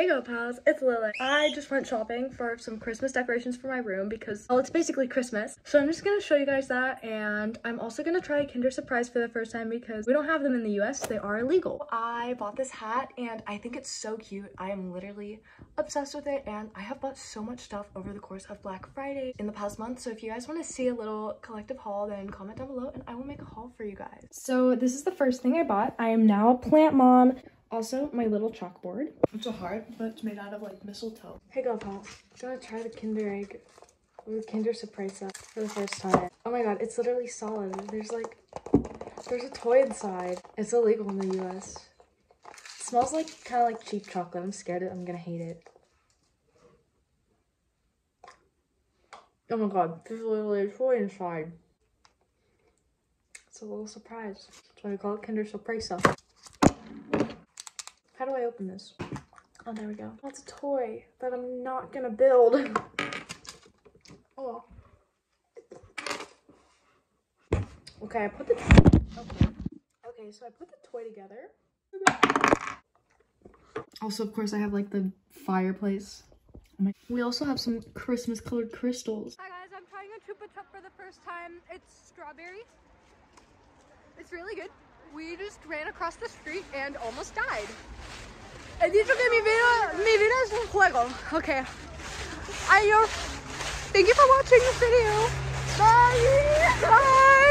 Hey gal pals, it's Lilith. I just went shopping for some Christmas decorations for my room because, well, it's basically Christmas. So I'm just gonna show you guys that and I'm also gonna try Kinder Surprise for the first time because we don't have them in the US, they are illegal. I bought this hat and I think it's so cute. I am literally obsessed with it and I have bought so much stuff over the course of Black Friday in the past month. So if you guys wanna see a little collective haul, then comment down below and I will make a haul for you guys. So this is the first thing I bought. I am now a plant mom. Also, my little chalkboard. It's a heart, but it's made out of like mistletoe. Hey gal pal, I'm gonna try the Kinder Egg the Kinder Surprise for the first time. Oh my god, it's literally solid. There's like, there's a toy inside. It's illegal in the US. It smells like kind of like cheap chocolate. I'm scared that I'm gonna hate it. Oh my god, there's literally a toy inside. It's a little surprise. That's why we call it Kinder Surprise. Do I open this? Oh, there we go. That's a toy that I'm not gonna build. oh. Okay, I put the okay. Okay, so I put the toy together. Also, of course, I have like the fireplace. Oh we also have some Christmas colored crystals. Hi guys, I'm trying a Chupa Chup for the first time. It's strawberry. It's really good we just ran across the street and almost died. He dicho que mi vida, mi vida es un juego. Okay. Adiós. Thank you for watching this video. Bye. Bye.